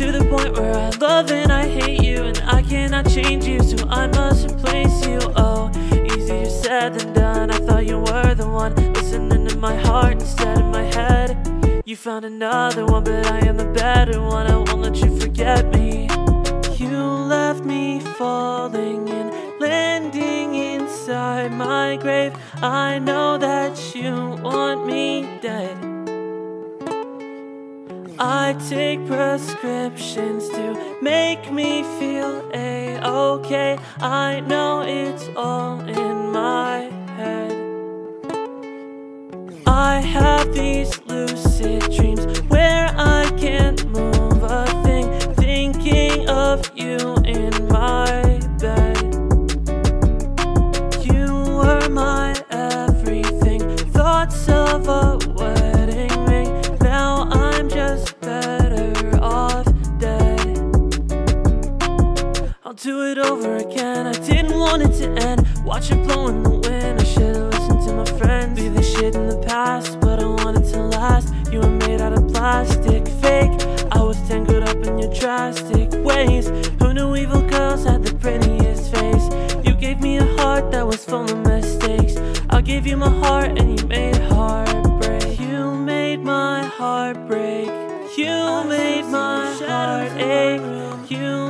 To the point where I love and I hate you, and I cannot change you, so I must replace you. Oh, easier said than done. I thought you were the one listening to my heart instead of my head. You found another one, but I am the better one. I won't let you forget me. You left me falling and landing inside my grave. I know that you want me dead. I take prescriptions to make me feel a-okay. I know it's all in my head. I have these it over again. I didn't want it to end. Watch it blow in the wind. I should've listened to my friends. Be the shit in the past, but I want it to last. You were made out of plastic, fake. I was tangled up in your drastic ways. Who knew evil girls had the prettiest face? You gave me a heart that was full of mistakes. I gave you my heart and you made heartbreak. You made my heart break. You made my heart ache. You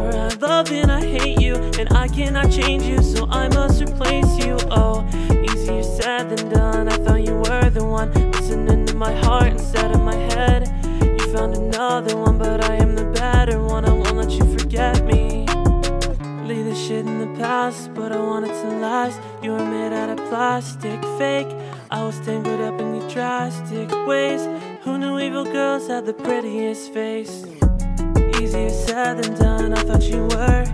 where I love and I hate you. And I cannot change you, so I must replace you. Oh, easier said than done. I thought you were the one listening to my heart instead of my head. You found another one, but I am the better one. I won't let you forget me. Leave the shit in the past, but I want it to last. You were made out of plastic, fake. I was tangled up in your drastic ways. Who knew evil girls had the prettiest face? Easier said than done, I thought you were